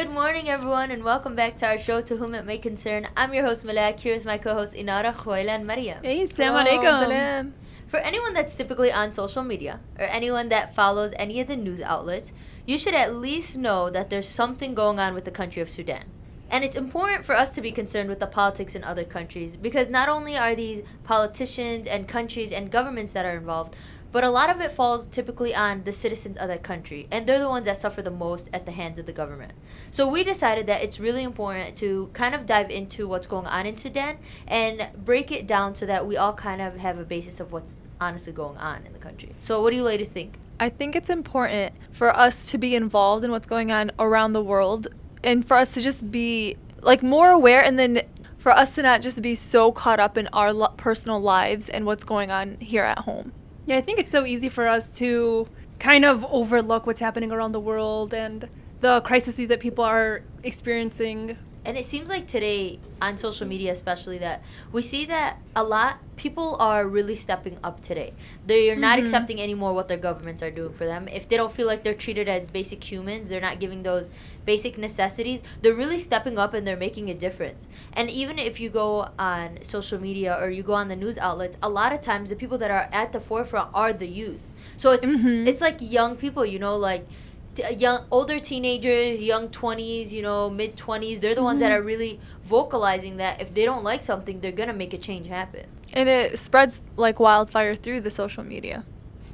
Good morning, everyone, and welcome back to our show, To Whom It May Concern. I'm your host, Malak, here with my co-host, Inara, Khoila, and Maria. Hey, Assalamu alaikum. Salam. For anyone that's typically on social media, or anyone that follows any of the news outlets, you should at least know that there's something going on with the country of Sudan. And it's important for us to be concerned with the politics in other countries because not only are these politicians and countries and governments that are involved, but a lot of it falls typically on the citizens of that country, and they're the ones that suffer the most at the hands of the government. So we decided that it's really important to kind of dive into what's going on in Sudan and break it down so that we all kind of have a basis of what's honestly going on in the country. So what do you ladies think? I think it's important for us to be involved in what's going on around the world and for us to just be like more aware and then for us to not just be so caught up in our personal lives and what's going on here at home. Yeah, I think it's so easy for us to kind of overlook what's happening around the world and the crises that people are experiencing. And it seems like today on social media, especially, that we see that a lot people are really stepping up today. They're not Mhm. accepting anymore what their governments are doing for them. If they don't feel like they're treated as basic humans, they're not giving those basic necessities. They're really stepping up and they're making a difference. And even if you go on social media or you go on the news outlets, a lot of times the people that are at the forefront are the youth. So it's Mhm. it's like young people, you know, like t- young older teenagers young 20s you know mid 20s they're the ones that Mhm. are really vocalizing that if they don't like something they're gonna make a change happen And it spreads like wildfire through the social media.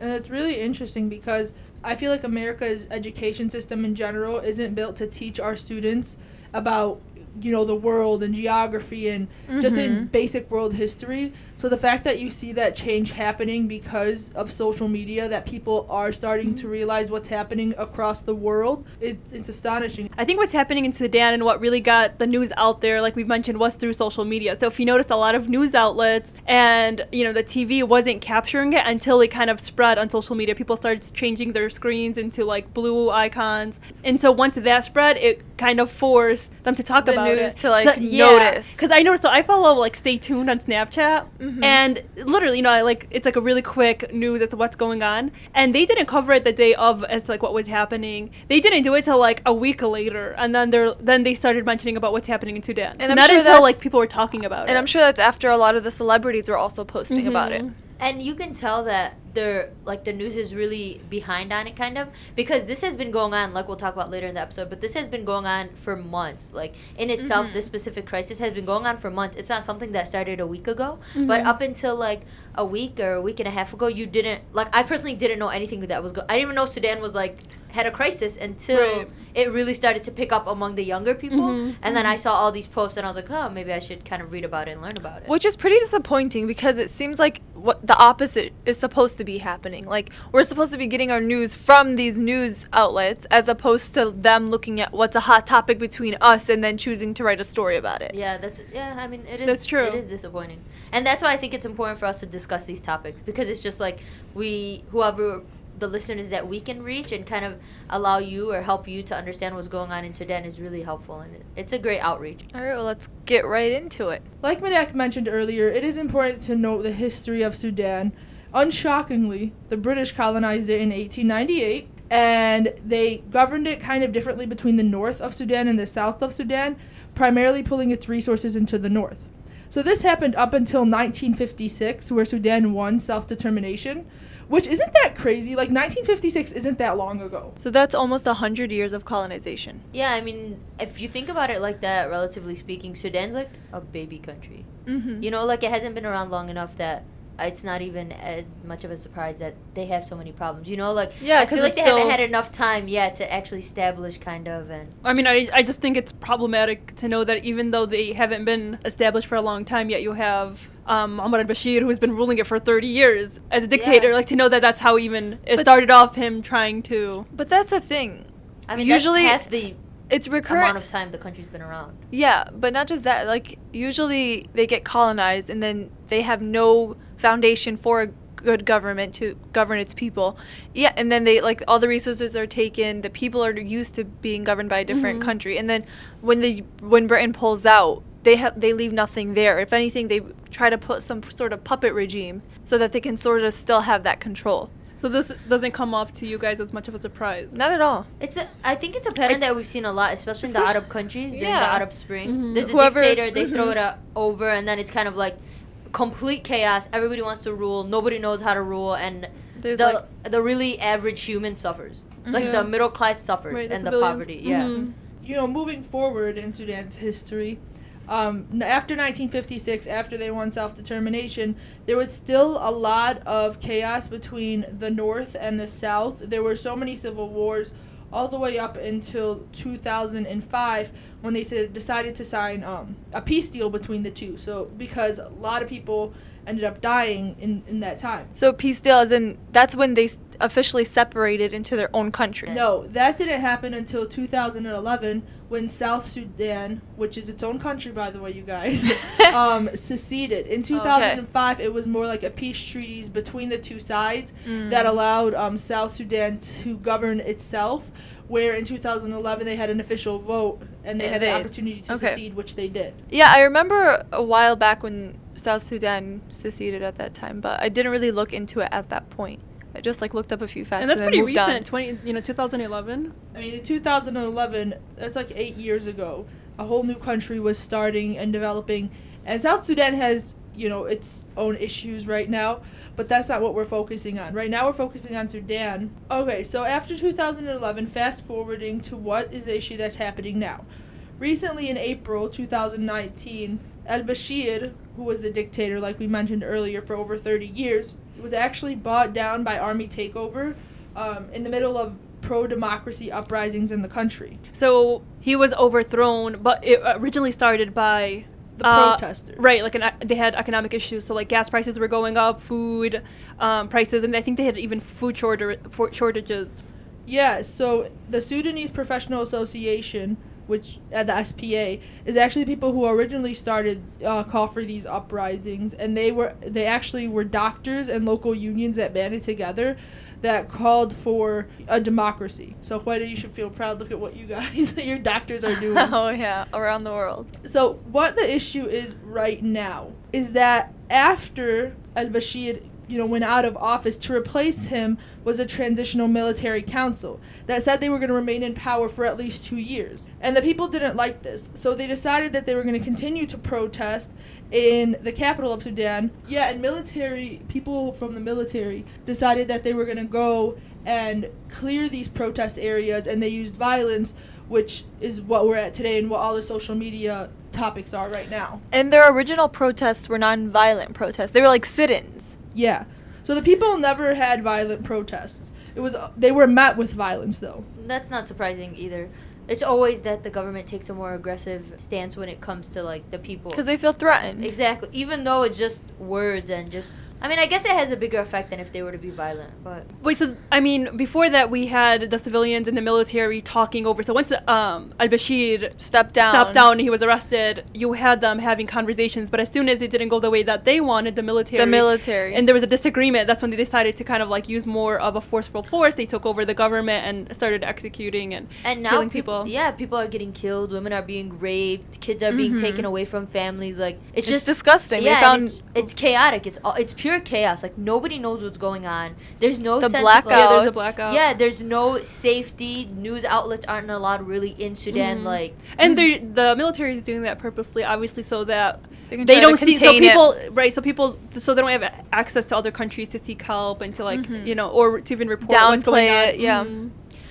And it's really interesting because I feel like America's education system in general isn't built to teach our students about you know the world and geography and just in Mhm. basic world history. So the fact that you see that change happening because of social media that people are starting to realize what's happening across the world, it, it's astonishing. I think what's happening in Sudan and what really got the news out there, like we've mentioned, was through social media. So if you noticed, a lot of news outlets and you know the TV wasn't capturing it until it kind of spread on social media. People started changing their screens into like blue icons, and so once that spread, it kind of forced them to talk The about news it. to, like, notice. Because I noticed, so I follow like Stay Tuned on Snapchat, Mhm. and literally, you know, I, like it's like a really quick news as to what's going on, and they didn't cover it the day of as to, like what was happening. They didn't do it till like a week later, and then they're then they started mentioning about what's happening in Sudan. And so I'm not sure until like people were talking about it. And I'm sure that's after a lot of the celebrities were also posting about it. And you can tell that they're like the news is really behind on it kind of because this has been going on like we'll talk about later in the episode but this has been going on for months like in itself Mhm. this specific crisis has been going on for months it's not something that started a week ago but Mhm. up until like a week or a week and a half ago you didn't like i personally didn't know anything that was going i didn't even know sudan was like had a crisis until Right. it really started to pick up among the younger people Mhm. and then i saw all these posts and i was like oh maybe i should kind of read about it and learn about it Which is pretty disappointing because it seems like what the opposite is supposed to be happening. Like we're supposed to be getting our news from these news outlets as opposed to them looking at what's a hot topic between us and then choosing to write a story about it. Yeah, that's yeah. I mean, it is. That's true. It is disappointing, and that's why I think it's important for us to discuss these topics because it's just like we, whoever the listeners that we can reach and kind of allow you or help you to understand what's going on in Sudan is really helpful, and it's a great outreach. All right, well, let's get right into it. Like Malak mentioned earlier, it is important to note the history of Sudan. Unshockingly, the British colonized it in 1898, and they governed it kind of differently between the north of Sudan and the south of Sudan, primarily pulling its resources into the north. So this happened up until 1956, where Sudan won self determination, which isn't that crazy. Like 1956 isn't that long ago. So that's almost a hundred years of colonization. Yeah, I mean, if you think about it like that, relatively speaking, Sudan's like a baby country. Mm-hmm. You know, like it hasn't been around long enough that it's not even as much of a surprise that they have so many problems. You know, like Yeah, I feel like it's they haven't had enough time yet to actually establish kind of and I mean, I, I just think it's problematic to know that even though they haven't been established for a long time yet, you have um, Omar al-Bashir who's been ruling it for 30 years as a dictator. Yeah. Like to know that that's how even it But- started off him trying to. But that's a thing. I mean Usually- that's half the It's recurrent. amount of time the country's been around. Yeah, but not just that. Like usually they get colonized and then they have no foundation for a good government to govern its people. Yeah, and then they like all the resources are taken. The people are used to being governed by a different Mhm. country, and then when the when Britain pulls out, they have they leave nothing there. If anything, they try to put some sort of puppet regime so that they can sort of still have that control. So this doesn't come off to you guys as much of a surprise. Not at all. It's a, I think it's a pattern It's- that we've seen a lot, especially in the Arab countries during the Arab Spring. Mhm. There's a Whoever- dictator, they throw it uh, over, and then it's kind of like complete chaos. Everybody wants to rule. Nobody knows how to rule, and There's the like the really average human suffers. Like Mhm. the middle class suffers Right, and the civilians. poverty. Yeah. Mhm. you know, moving forward in Sudan's history, um, after 1956, after they won self determination, there was still a lot of chaos between the North and the South. There were so many civil wars all the way up until 2005 when they said, decided to sign um, a peace deal between the two. So, because a lot of people ended up dying in, in that time. so peace deal is in that's when they officially separated into their own country. No, that didn't happen until 2011 when South Sudan, which is its own country by the way, you guys, um, seceded. In 2005, it was more like a peace treaties between the two sides Mm. that allowed um, South Sudan to govern itself. Where in 2011 they had an official vote and they And had the opportunity to okay. secede, which they did. Yeah, I remember a while back when South Sudan seceded at that time, but I didn't really look into it at that point. I just like looked up a few facts And that's then pretty moved on. recent. Twenty, you know, 2011. I mean, in 2011, that's like eight years ago, a whole new country was starting and developing. And South Sudan has, you know, its own issues right now, but that's not what we're focusing on. Right now, we're focusing on Sudan. Okay, so after 2011, fast forwarding to what is the issue that's happening now. Recently, in April 2019, al Bashir, who was the dictator, like we mentioned earlier, for over 30 years, was actually bought down by army takeover um, in the middle of pro democracy uprisings in the country. So he was overthrown, but it originally started by The uh, protesters. Right, like an, they had economic issues, so like gas prices were going up, food um, prices, and I think they had even food shorter, for shortages. Yeah, so the Sudanese Professional Association, which at the SPA, is actually people who originally started uh, call for these uprisings, and they were they actually were doctors and local unions that banded together that called for a democracy. So Hueda, you should feel proud. Look at what you guys, your doctors are doing. oh yeah, around the world. So what the issue is right now is that after al-Bashir, you know, went out of office, to replace him was a transitional military council that said they were going to remain in power for at least two years. And the people didn't like this, so they decided that they were going to continue to protest in the capital of Sudan. Yeah, and military people from the military decided that they were going to go and clear these protest areas, and they used violence, which is what we're at today and what all the social media topics are right now. And their original protests were non-violent protests. They were like sit-ins. Yeah. So the people never had violent protests. It was they were met with violence though. That's not surprising either. It's always that the government takes a more aggressive stance when it comes to like the people. Because they feel threatened. Exactly. Even though it's just words and just. I mean, I guess it has a bigger effect than if they were to be violent, but. Wait, so I mean, before that, we had the civilians and the military talking over. So once um, Al Bashir stepped down. stopped down and he was arrested, you had them having conversations. But as soon as it didn't go the way that they wanted, the military. The military. And there was a disagreement. That's when they decided to kind of like use more of a forceful force. They took over the government and started executing and, And now killing peop- people. Yeah, people are getting killed. Women are being raped. Kids are being Mhm. taken away from families. Like it's, It's just disgusting. Yeah, found- it's, it's chaotic. It's all, it's pure chaos. Like nobody knows what's going on. There's no The sense of, like- Yeah, there's a blackout. Yeah, there's no safety. News outlets aren't allowed really in Sudan. Mhm. Like And they the military is doing that purposely, obviously, so that They can they try to don't see so contain it. people right. So people so they don't have access to other countries to seek help and to like Mhm. you know or to even report what's going Downplay on. it, yeah. Mhm.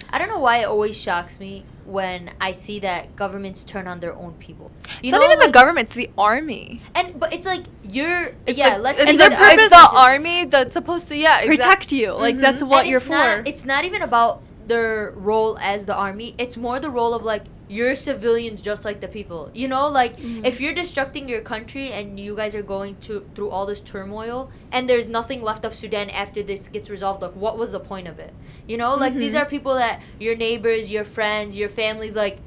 I don't know why it always shocks me when I see that governments turn on their own people. You it's not even like- the government, it's the army. And but it's like you're It's yeah. the- let's it's take the, it's the army that's supposed to yeah exact- Protect you, like that's Mhm. what And you're it's for. Not, it's not even about their role as the army. It's more the role of like you're civilians just like the people. You know, like Mhm. if you're destructing your country and you guys are going to through all this turmoil and there's nothing left of Sudan after this gets resolved, like what was the point of it? You know, like these Mhm. are people that your neighbors, your friends, your families. Like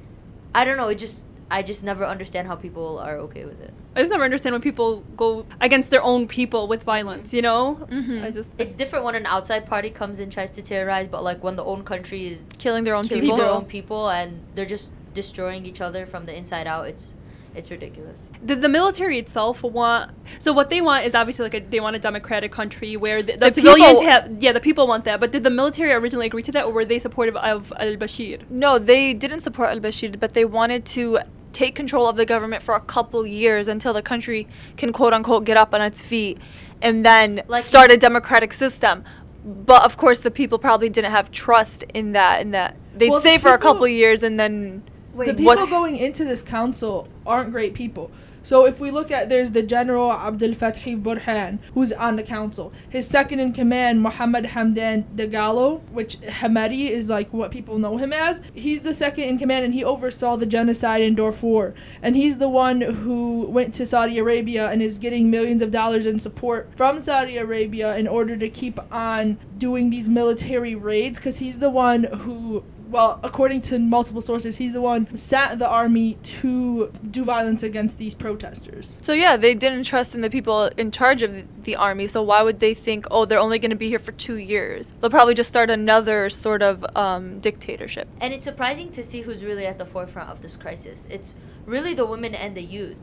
I don't know. It just I just never understand how people are okay with it. I just never understand when people go against their own people with violence. You know, Mhm. I just It's different when an outside party comes and tries to terrorize, but like when the own country is killing their own killing people. their own people and they're just destroying each other from the inside out. It's it's ridiculous. Did the military itself want? So what they want is obviously like a, they want a democratic country where the, the, The civilians people- have yeah the people want that. But did the military originally agree to that, or were they supportive of Al Bashir? No, they didn't support al Bashir, but they wanted to take control of the government for a couple years until the country can quote unquote get up on its feet and then Like- start a democratic system. But of course, the people probably didn't have trust in that, and that they'd Well, the say for a couple years and then. The people going into this council aren't great people. So if we look at there's the General Abdel Fattah Burhan who's on the council. His second in command Mohammed Hamdan Dagalo, which Hemedti is like what people know him as. He's the second in command and he oversaw the genocide in Darfur. And he's the one who went to Saudi Arabia and is getting millions of dollars in support from Saudi Arabia in order to keep on doing these military raids cuz he's the one who well, according to multiple sources, he's the one sent the army to do violence against these protesters. So yeah, they didn't trust in the people in charge of the, the army. So why would they think, oh, they're only going to be here for two years? They'll probably just start another sort of um, dictatorship. And it's surprising to see who's really at the forefront of this crisis. It's really the women and the youth.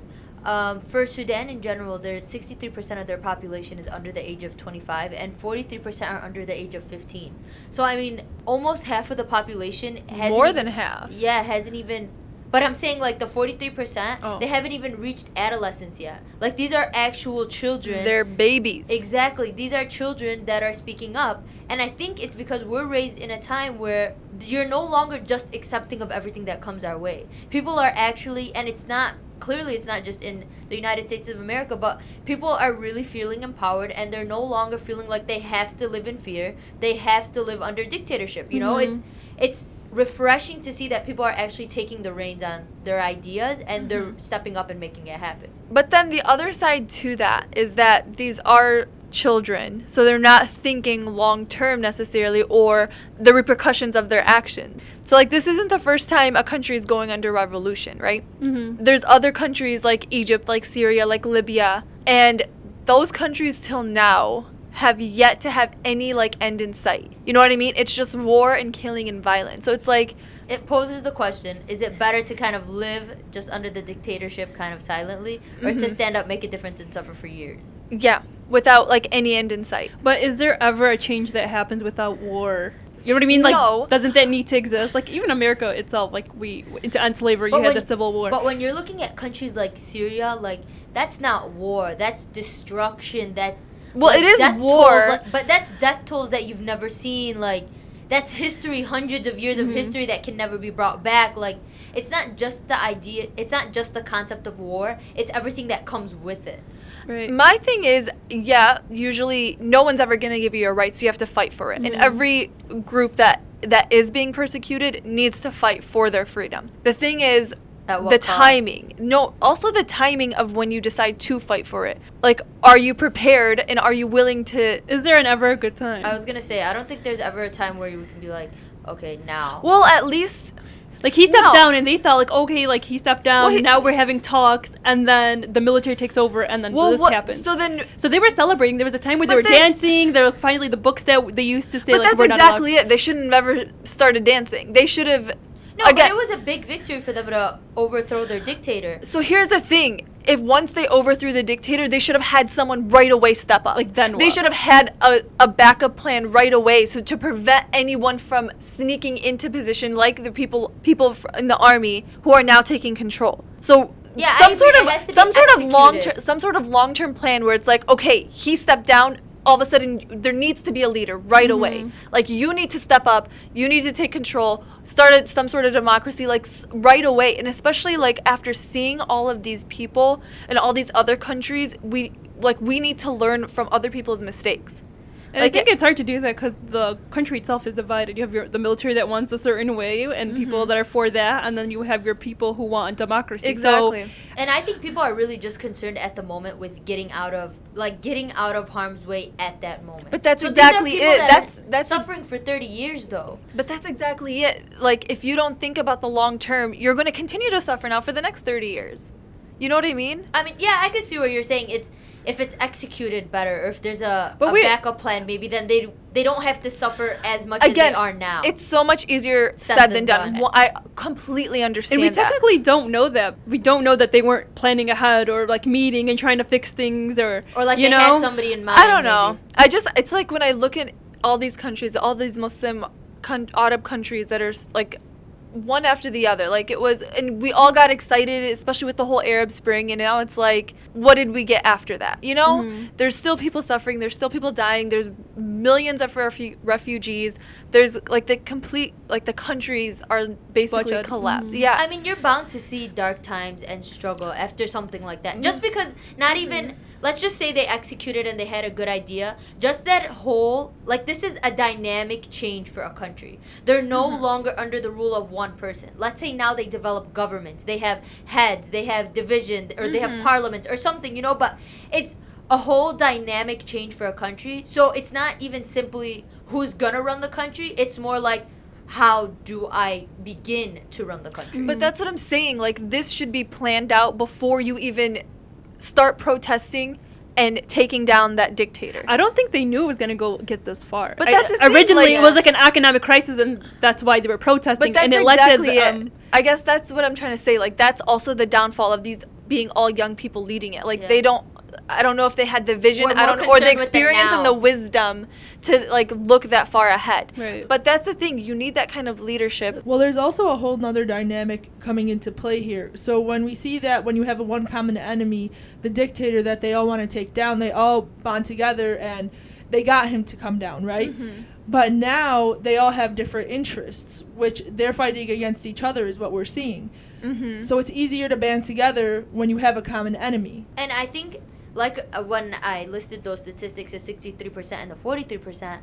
Um, for Sudan in general, there's 63% of their population is under the age of 25, and 43% are under the age of 15. So I mean, almost half of the population has More than half. Yeah, hasn't even. But I'm saying like the 43%, Oh. they haven't even reached adolescence yet. Like these are actual children. They're babies. Exactly. These are children that are speaking up. And I think it's because we're raised in a time where you're no longer just accepting of everything that comes our way. People are actually, and it's not, clearly, it's not just in the United States of America, but people are really feeling empowered and they're no longer feeling like they have to live in fear. They have to live under dictatorship. You know, Mhm. it's, it's, refreshing to see that people are actually taking the reins on their ideas and they're stepping up and making it happen. But then the other side to that is that these are children, so they're not thinking long term necessarily or the repercussions of their actions. So, like, this isn't the first time a country is going under revolution, right? Mm-hmm. There's other countries like Egypt, like Syria, like Libya, and those countries till now have yet to have any like end in sight. You know what I mean? It's just war and killing and violence. So it's like it poses the question is it better to kind of live just under the dictatorship kind of silently or to Mhm. stand up make a difference and suffer for years yeah, without like any end in sight. But is there ever a change that happens without war? You know what I mean? Like, No. doesn't that need to exist? Like, even America itself, like we to end slavery, But you had the Civil War. but when you're looking at countries like syria like that's not war that's destruction that's Well, like, it is death war. tolls, like- but that's death tolls that you've never seen like that's history hundreds of years Mhm. of history that can never be brought back like it's not just the idea it's not just the concept of war it's everything that comes with it right. My thing is, yeah, usually no one's ever going to give you your rights, so you have to fight for it. And Mhm. every group that that is being persecuted needs to fight for their freedom. The thing is the cost? timing. No, also the timing of when you decide to fight for it. Like are you prepared and are you willing to is there an ever a good time? I was gonna say, I don't think there's ever a time where you can be like, okay, now. Well, at least like he stepped No. down, and they thought like, okay, like he stepped down. Well, he- now we're having talks, and then the military takes over, and then well, this what, happens. so then So they were celebrating. There was a time where they were they- dancing. There were finally the books that they used to say but like that's exactly it. They shouldn't have ever started dancing. They should have no, again, but it was a big victory for them to overthrow their dictator. So here's the thing. If once they overthrew the dictator, they should have had someone right away step up. Like, then They should have had a, a backup plan right away so to prevent anyone from sneaking into position like the people people in the army who are now taking control. So Yeah, some sort It has to of some sort of long executed. some sort of long-term plan where it's like, okay, he stepped down, all of a sudden there needs to be a leader right away. Mhm. Like you need to step up, you need to take control, start a, some sort of democracy like s- right away. And especially like after seeing all of these people and all these other countries, we like we need to learn from other people's mistakes. And Like I think it- it's hard to do that because the country itself is divided. You have your the military that wants a certain way, and people Mhm. that are for that, and then you have your people who want democracy. Exactly. So, And I think people are really just concerned at the moment with getting out of like getting out of harm's way at that moment. But that's So these are exactly it. that That's- that's suffering for 30 years though. But that's exactly it. Like if you don't think about the long term, you're going to continue to suffer now for the next 30 years. You know what I mean? I mean, yeah, I could see where you're saying it's if it's executed better or if there's a, But a we- backup plan maybe then they they don't have to suffer as much as they are now. It's so much easier Said said, than than done. done. Well, I completely understand And we that. technically don't know that. We don't know that they weren't planning ahead or like meeting and trying to fix things or or like you they know. had somebody in mind. I don't know. maybe. I just it's like when I look at all these countries, all these Muslim con- Arab countries that are like one after the other. Like it was, and we all got excited, especially with the whole Arab Spring. And now it's like, what did we get after that? You know, Mhm. there's still people suffering. There's still people dying. There's millions of refu- refugees. There's like the complete, like the countries are basically Bloodshed. collapsed. Mhm. Yeah, I mean, you're bound to see dark times and struggle after something like that. Just because, not even, let's just say they executed and they had a good idea. Just that whole, like, this is a dynamic change for a country. They're no longer under the rule of one person. Let's say now they develop governments, they have heads, they have division, or they have Mhm. parliaments, or something, you know, but it's a whole dynamic change for a country. So it's not even simply who's gonna run the country, it's more like, how do I begin to run the country? But that's what I'm saying. Like this should be planned out before you even start protesting and taking down that dictator. I don't think they knew it was gonna go get this far. But I- that's thing, originally like- it was like an economic crisis, and that's why they were protesting. but that's and it exactly led to it. um, I guess that's what I'm trying to say. Like that's also the downfall of these being all young people leading it. Like Yeah. they don't. I don't know if they had the vision. I don't, or the concerned with the experience and the wisdom to like look that far ahead. Right. But that's the thing. You need that kind of leadership. Well, there's also a whole nother dynamic coming into play here. So when we see that when you have a one common enemy, the dictator that they all want to take down, they all bond together and they got him to come down, right? Mm-hmm. But now they all have different interests, which they're fighting against each other, is what we're seeing. Mm-hmm. So it's easier to band together when you have a common enemy. And I think, like uh, when I listed those statistics, the 63% and the 43%,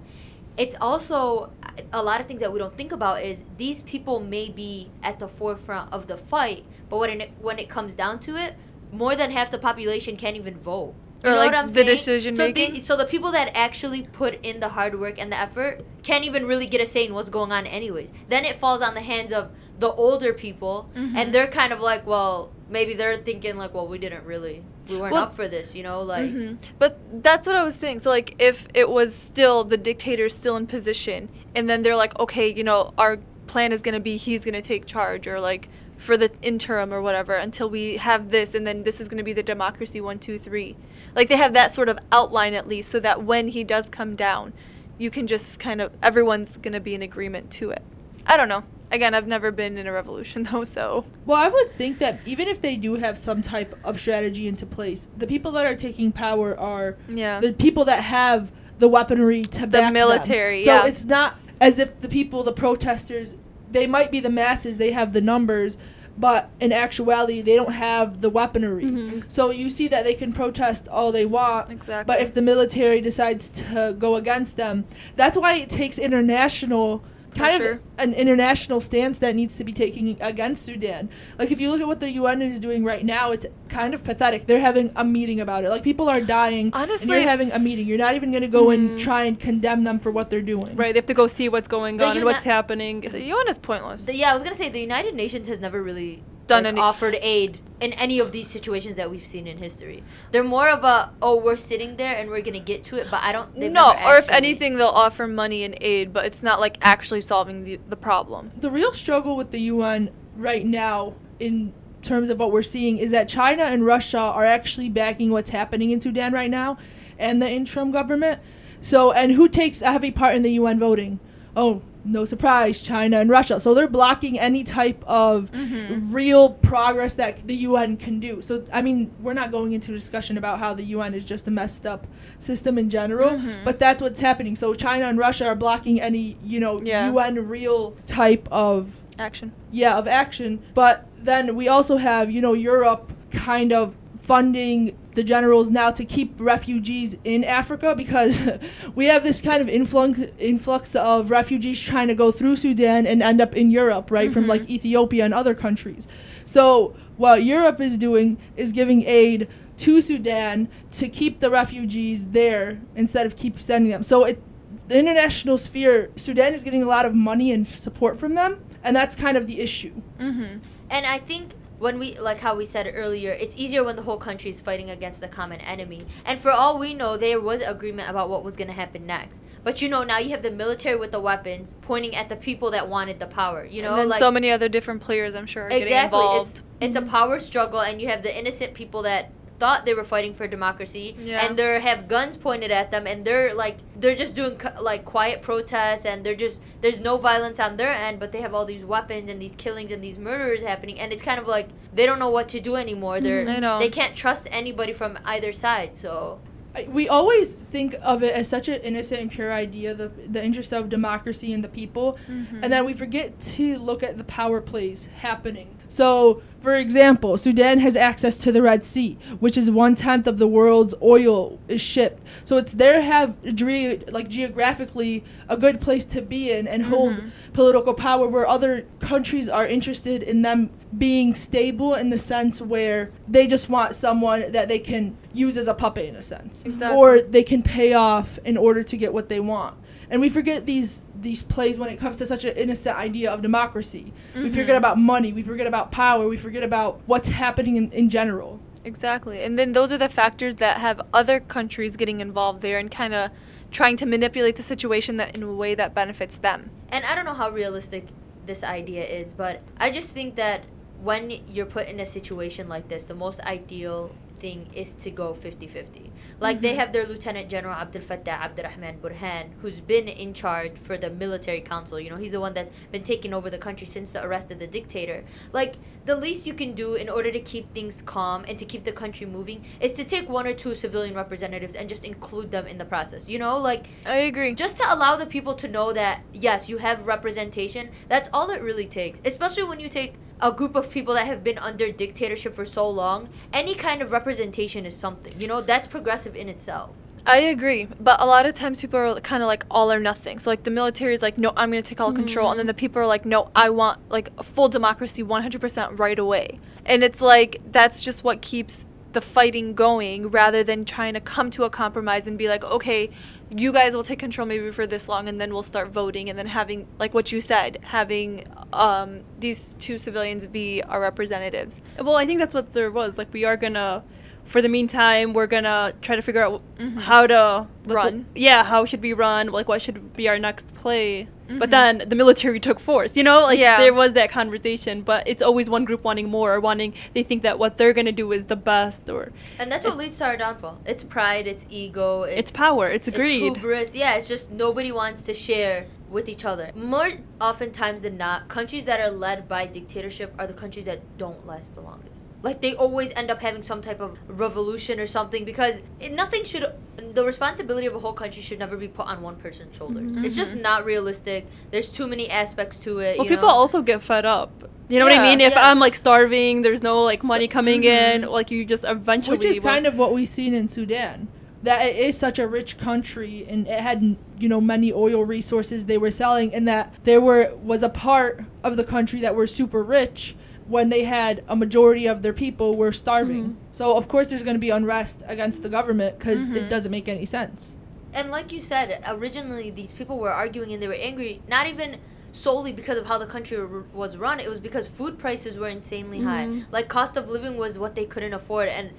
it's also a lot of things that we don't think about is these people may be at the forefront of the fight, but when it, when it comes down to it, more than half the population can't even vote. You Or, know like, what I'm the saying? decision so making? The, so the people that actually put in the hard work and the effort can't even really get a say in what's going on anyways. Then it falls on the hands of the older people Mhm. and they're kind of like, well, maybe they're thinking like, well, we didn't really we weren't Well- up for this, you know, like Mhm. But that's what I was saying. So like if it was still the dictator still in position and then they're like, okay, you know, our plan is going to be he's going to take charge or like for the interim or whatever until we have this and then this is going to be the democracy one two three like they have that sort of outline at least so that when he does come down you can just kind of everyone's going to be in agreement to it i don't know again i've never been in a revolution though so Well, I would think that even if they do have some type of strategy into place, the people that are taking power are yeah the people that have the weaponry to back them. military, So yeah. it's not as if the people, the protesters, they might be the masses, they have the numbers, but in actuality, they don't have the weaponry. Mhm. So you see that they can protest all they want, exactly but if the military decides to go against them, that's why it takes international kind For of an international stance that needs to be taken against Sudan. Like if you look at what the UN is doing right now, it's kind of pathetic. They're having a meeting about it. Like people are dying, and Honestly- you're having a meeting. You're not even going to go Mhm. and try and condemn them for what they're doing. right, they have to go see what's going The on and what's happening. the un is pointless the, yeah, I was gonna say the United Nations has never really Done like, any- offered aid in any of these situations that we've seen in history. They're more of a oh we're sitting there and we're gonna get to it, but I don't. they've no, never or if anything, they'll offer money and aid, but it's not like actually solving the, the problem. The real struggle with the UN right now in terms of what we're seeing is that China and Russia are actually backing what's happening in Sudan right now and the interim government. So, and who takes a heavy part in the UN voting? Oh, no surprise, China and Russia. So they're blocking any type of Mm-hmm. real progress that the UN can do. So, I mean, we're not going into a discussion about how the UN is just a messed up system in general, Mhm. but that's what's happening. So China and Russia are blocking any, you know, Yeah. UN real type of Action. yeah of action but then we also have you know europe kind of funding the generals now to keep refugees in africa because we have this kind of influx influx of refugees trying to go through sudan and end up in europe right from Mhm. like ethiopia and other countries so what europe is doing is giving aid to sudan to keep the refugees there instead of keep sending them so it the international sphere sudan is getting a lot of money and support from them and that's kind of the issue Mm-hmm. And I think when we like how we said earlier, it's easier when the whole country is fighting against the common enemy. And for all we know, there was agreement about what was going to happen next. But you know, now you have the military with the weapons pointing at the people that wanted the power. You know, and like so many other different players, I'm sure, are getting exactly. involved. It's it's a mm-hmm. power struggle, and you have the innocent people that thought they were fighting for democracy, Yeah. and they have guns pointed at them, and they're like they're just doing like quiet protests, and they're just there's no violence on their end, but they have all these weapons and these killings and these murders happening, and it's kind of like they don't know what to do anymore. Mm-hmm. They're I know. they can't trust anybody from either side, so. We always think of it as such an innocent and pure idea the the interest of democracy and the people mm-hmm. and then we forget to look at the power plays happening so for example sudan has access to the red sea which is one tenth of the world's oil is shipped. So it's there have dre- like geographically a good place to be in and hold mm-hmm. political power where other countries are interested in them being stable in the sense where they just want someone that they can use as a puppet in a sense. Exactly. or they can pay off in order to get what they want. And we forget these these plays when it comes to such an innocent idea of democracy we mm-hmm. forget about money we forget about power we forget about what's happening in, in general Exactly. And then those are the factors that have other countries getting involved there and kind of trying to manipulate the situation that in a way that benefits them. and I don't know how realistic this idea is, but I just think that when you're put in a situation like this, the most ideal thing is to go 50-50. Like they mm-hmm. have their Lieutenant General Abdel Fattah Abdurrahman Burhan, who's been in charge for the military council. You know, he's the one that's been taking over the country since the arrest of the dictator. Like the least you can do in order to keep things calm and to keep the country moving is to take one or two civilian representatives and just include them in the process. You know, like I agree. just to allow the people to know that yes you have representation that's all it really takes especially when you take a group of people that have been under dictatorship for so long any kind of representation is something you know that's progressive in itself I agree, but a lot of times people are kind of like all or nothing. So like the military is like, no, I'm going to take all control, and then the mm. people are like, no, I want like a full democracy, 100% right away. And it's like that's just what keeps the fighting going, rather than trying to come to a compromise and be like, okay, you guys will take control maybe for this long, and then we'll start voting, and then having like what you said, having um, these two civilians be our representatives. Well, I think that's what there was. Like, we are gonna, for the meantime, we're gonna try to figure out Mhm. how to like, Run. Yeah, how should we run? Like, what should be our next play? Mhm. But then the military took force. You know, like Yeah. there was that conversation. But it's always one group wanting more or wanting. They think that what they're gonna do is the best, or and that's what leads to our downfall it's pride it's ego it's power, it's greed. it's hubris. Yeah, it's just nobody wants to share with each other. More oftentimes than not, countries that are led by dictatorship are the countries that don't last the longest. Like they always end up having some type of revolution or something because it, nothing should. The responsibility of a whole country should never be put on one person's shoulders. It's just not realistic. There's too many aspects to it. Well, you people know? also get fed up. You know what I mean? If Yeah. I'm like starving, there's no like money coming in, Mhm. like you just eventually. which is kind of what we've seen in Sudan. That it is such a rich country, and it had you know many oil resources they were selling, and that there were was a part of the country that were super rich when they had a majority of their people were starving. Mhm. So of course there's going to be unrest against the government because Mhm. it doesn't make any sense. And like you said, originally these people were arguing and they were angry, not even solely because of how the country r- was run. It was because food prices were insanely high. Mhm. Like cost of living was what they couldn't afford, and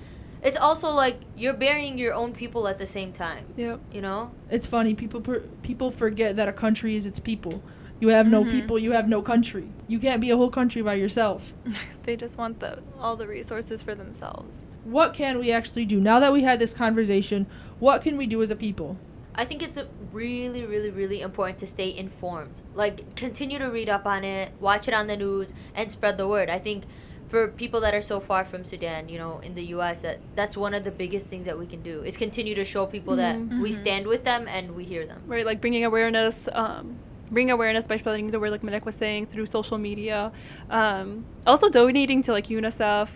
it's also like you're burying your own people at the same time. Yep. You know? It's funny people per, people forget that a country is its people. You have no Mhm. people, you have no country. You can't be a whole country by yourself. they just want the all the resources for themselves. What can we actually do now that we had this conversation? What can we do as a people? I think it's really, really, really important to stay informed. Like, continue to read up on it, watch it on the news, and spread the word. I think for people that are so far from Sudan, you know, in the U.S., that that's one of the biggest things that we can do is continue to show people that we Mhm. stand with them and we hear them. right like bringing awareness um, bring awareness by spreading the word like Malek was saying through social media. Um, also donating to like unicef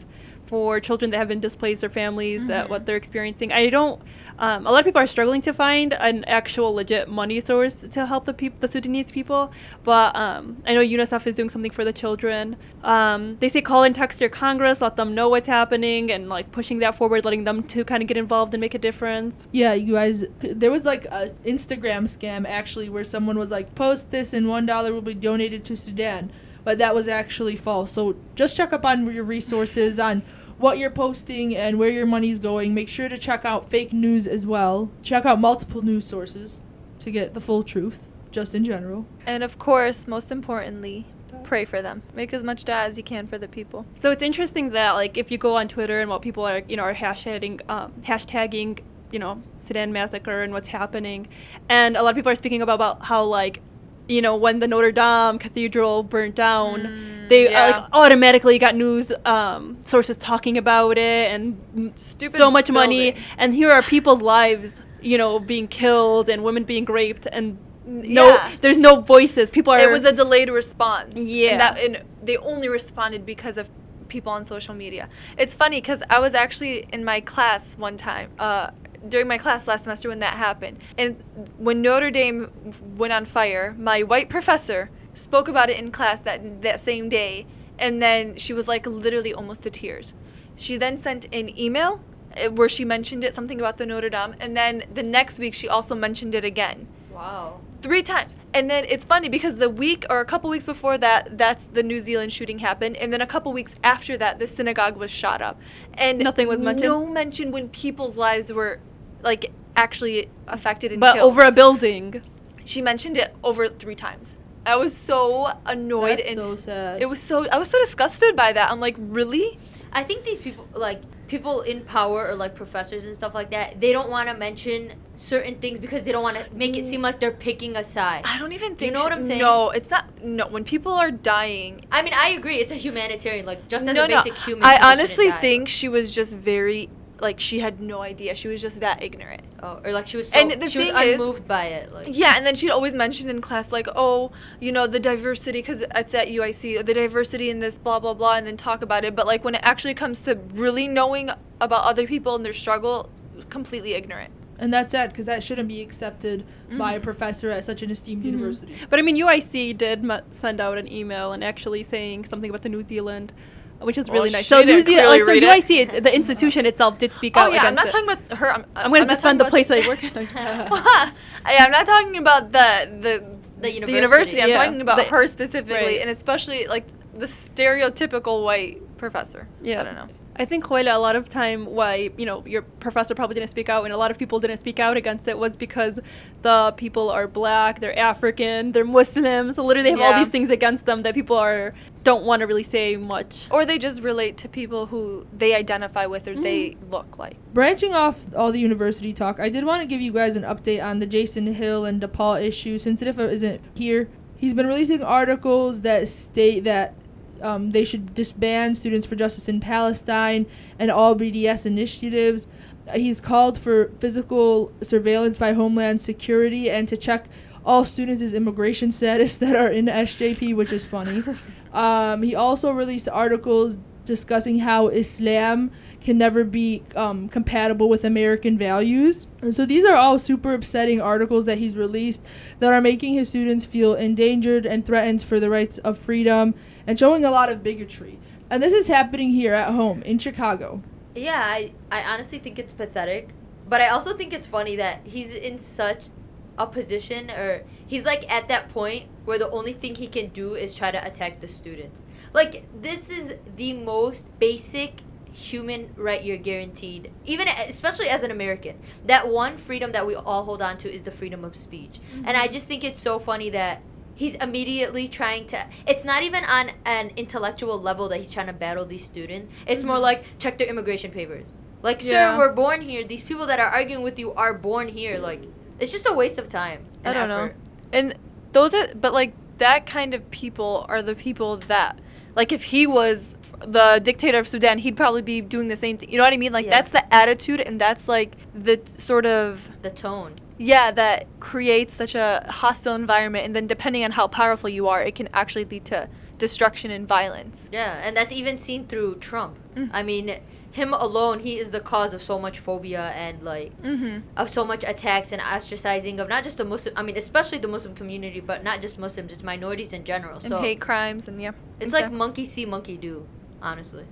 for children that have been displaced or families that Mhm. what they're experiencing i don't um, a lot of people are struggling to find an actual legit money source to help the people the sudanese people but um, i know unicef is doing something for the children um, they say call and text your congress let them know what's happening and like pushing that forward letting them to kind of get involved and make a difference Yeah, you guys. There was like a Instagram scam actually where someone was like, "Post this and one dollar will be donated to Sudan," but that was actually false. So just check up on your resources on what you're posting and where your money's going. Make sure to check out fake news as well. Check out multiple news sources to get the full truth, just in general. And of course, most importantly, pray for them. Make as much dua as you can for the people. So it's interesting that like if you go on Twitter and what people are you know are hashtagging um, hashtagging you know Sudan massacre and what's happening, and a lot of people are speaking about, about how like you know when the Notre Dame Cathedral burnt down. Mm, they uh, like automatically got news um, sources talking about it and Stupid so much money and here are people's lives you know being killed and women being raped and no yeah. there's no voices people are It was a delayed response. Yeah. And, that, and they only responded because of people on social media. It's funny because I was actually in my class one time, uh, during my class last semester when that happened. And when Notre Dame went on fire, my white professor spoke about it in class that, that same day. And then she was like literally almost to tears. She then sent an email uh, where she mentioned it, something about the Notre Dame. And then the next week she also mentioned it again Wow. three times and then it's funny because the week or a couple weeks before that that's the new zealand shooting happened and then a couple weeks after that the synagogue was shot up and Nothing was mentioned? no mention when people's lives were like actually affected and but killed. over a building she mentioned it over three times i was so annoyed That's and so sad. it was so i was so disgusted by that i'm like really I think these people, like people in power or like professors and stuff like that, they don't want to mention certain things because they don't want to make it seem like they're picking a side. i don't even think you know she- what I'm saying? no it's not no when people are dying I mean, I agree. It's a humanitarian, like just as no, a no. basic human. I honestly think she was just very like she had no idea. She was just that ignorant. oh, or like she was so, And the she was thing is- unmoved by it. Like Yeah, and then she'd always mention in class like, "Oh, you know, the diversity cuz it's at UIC, the diversity in this blah blah blah," and then talk about it. But like when it actually comes to really knowing about other people and their struggle, completely ignorant. and that's sad because that shouldn't be accepted by Mm-hmm. a professor at such an esteemed university. But I mean, UIC did mu- send out an email and actually saying something about the New Zealand, which is Well, really nice. she So New didn't Zealand, like, so read it. UIC, the institution itself, did speak oh out yeah, I'm not it. talking about her. I'm, I'm going to not defend the talking place I work. In. yeah, I'm not talking about the the The the university. university. I'm Yeah. talking about The- her specifically, right. and especially like the stereotypical white professor. Yeah. I don't know. I think Huela, a lot of time why you know your professor probably didn't speak out, and a lot of people didn't speak out against it was because the people are black, they're African, they're Muslim, so literally they have all these things against them that people are don't want to really say much. Or they just relate to people who they identify with or they mm-hmm. look like. Branching off all the university talk, I did want to give you guys an update on the Jason Hill and DePaul issue. Since Ifa isn't here, he's been releasing articles that state that um, they should disband Students for Justice in Palestine and all BDS initiatives. Uh, He's called for physical surveillance by Homeland Security and to check all students' immigration status that are in SJP, which is funny. Um, he also released articles discussing how Islam can never be um, compatible with American values. And so these are all super upsetting articles that he's released that are making his students feel endangered and threatened for the rights of freedom and showing a lot of bigotry. And this is happening here at home in Chicago. Yeah, I, I honestly think it's pathetic. But I also think it's funny that he's in such a position or he's like at that point where the only thing he can do is try to attack the students. Like this is the most basic human right you're guaranteed even especially as an american. That one freedom that we all hold on to is the freedom of speech. And mm-hmm. i just think it's so funny that he's immediately trying to it's not even on an intellectual level that he's trying to battle these students. It's more mm-hmm. like check their immigration papers. Like Yeah. sir we're born here. These people that are arguing with you are born here. Like it's just a waste of time I don't effort. know. And those are, but like that kind of people are the people that, like, if he was the dictator of Sudan, he'd probably be doing the same thing. You know what I mean? Like, Yeah. that's the attitude, and that's like the sort of, the tone yeah, that creates such a hostile environment. And then, depending on how powerful you are, it can actually lead to destruction and violence. Yeah, and that's even seen through Trump. Mm. I mean, him alone, he is the cause of so much phobia and like Mm-hmm. of so much attacks and ostracizing of not just the Muslim. I mean, especially the Muslim community, but not just Muslims. It's minorities in general. And So hate crimes, and yeah. it's like monkey see, monkey do. Honestly.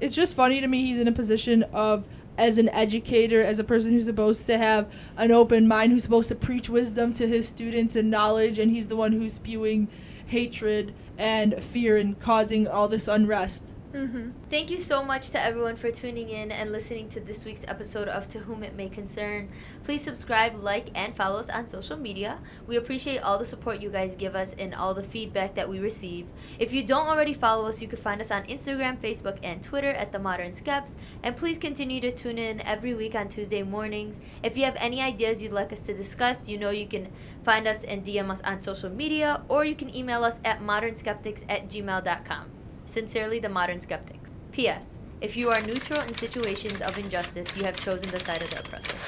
it's just funny to me he's in a position of as an educator as a person who's supposed to have an open mind who's supposed to preach wisdom to his students and knowledge and he's the one who's spewing hatred and fear and causing all this unrest. Mm-hmm. Thank you so much to everyone for tuning in and listening to this week's episode of To Whom It May Concern. Please subscribe, like, and follow us on social media. We appreciate all the support you guys give us and all the feedback that we receive. If you don't already follow us, you can find us on Instagram, Facebook, and Twitter at The Modern Skeps. And please continue to tune in every week on Tuesday mornings. If you have any ideas you'd like us to discuss, you know you can find us and DM us on social media, or you can email us at modernskeptics at gmail.com. Sincerely, the modern skeptics. P.S. If you are neutral in situations of injustice, you have chosen the side of the oppressor.